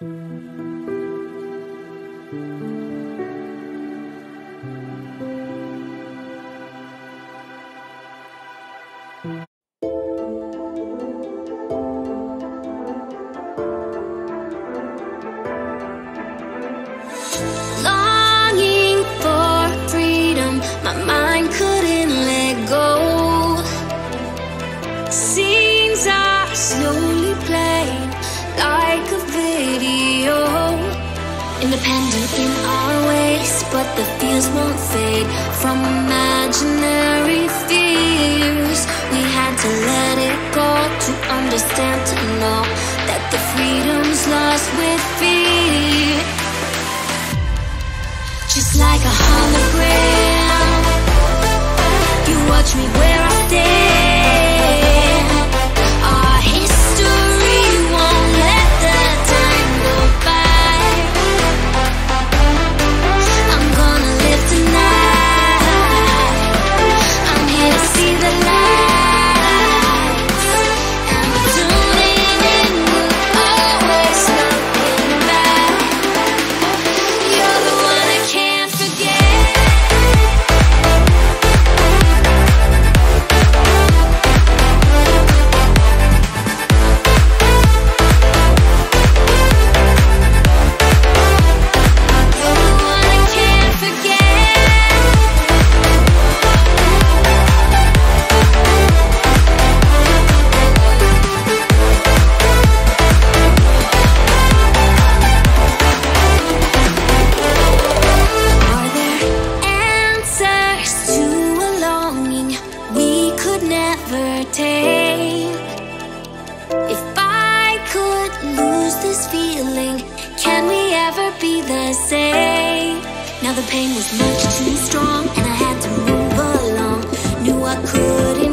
Música the fears won't fade from imaginary fears. We had to let it go to understand, to know that the freedom's lost with fear. Just like a hologram, you watch me never take? If I could lose this feeling, can we ever be the same? Now the pain was much too strong, and I had to move along. Knew I couldn't